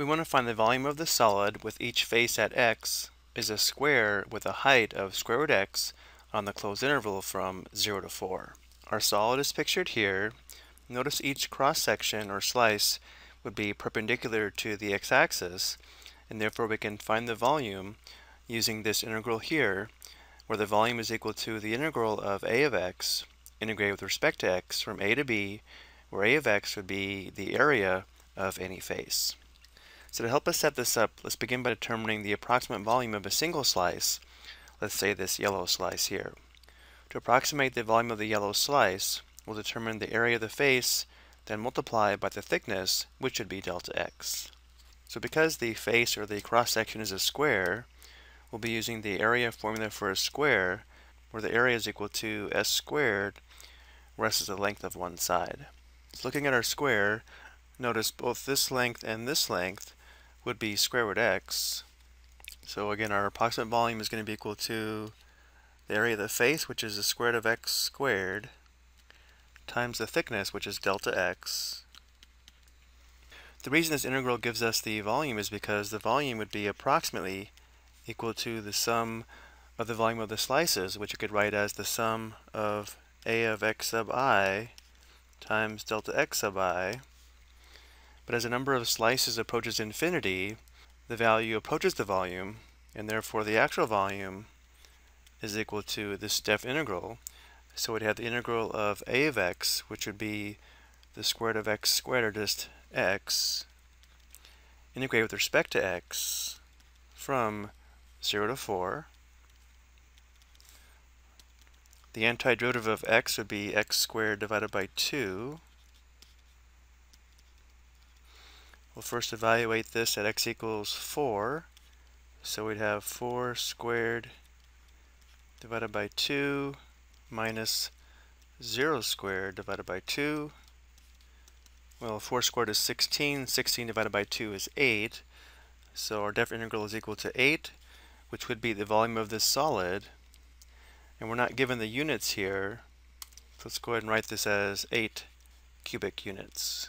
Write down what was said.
We want to find the volume of the solid with each face at x is a square with a height of square root x on the closed interval from 0 to 4. Our solid is pictured here. Notice each cross-section or slice would be perpendicular to the x-axis and therefore we can find the volume using this integral here where the volume is equal to the integral of a of x integrated with respect to x from a to b where a of x would be the area of any face. So to help us set this up, let's begin by determining the approximate volume of a single slice, let's say this yellow slice here. To approximate the volume of the yellow slice, we'll determine the area of the face, then multiply by the thickness, which would be delta x. So because the face or the cross-section is a square, we'll be using the area formula for a square, where the area is equal to s squared, where s is the length of one side. So looking at our square, notice both this length and this length would be square root x. So again, our approximate volume is going to be equal to the area of the face, which is the square root of x squared, times the thickness, which is delta x. The reason this integral gives us the volume is because the volume would be approximately equal to the sum of the volume of the slices, which you could write as the sum of a of x sub i times delta x sub i but as the number of slices approaches infinity, the value approaches the volume, and therefore the actual volume is equal to this def integral. So we'd have the integral of a of x, which would be the square root of x squared, or just x, integrate with respect to x from 0 to 4. The antiderivative of x would be x squared divided by 2. We'll first evaluate this at x equals 4. So we'd have 4 squared divided by 2 minus 0 squared divided by 2. Well, 4 squared is 16. 16 divided by 2 is 8. So our def integral is equal to 8, which would be the volume of this solid. And we're not given the units here. So let's go ahead and write this as 8 cubic units.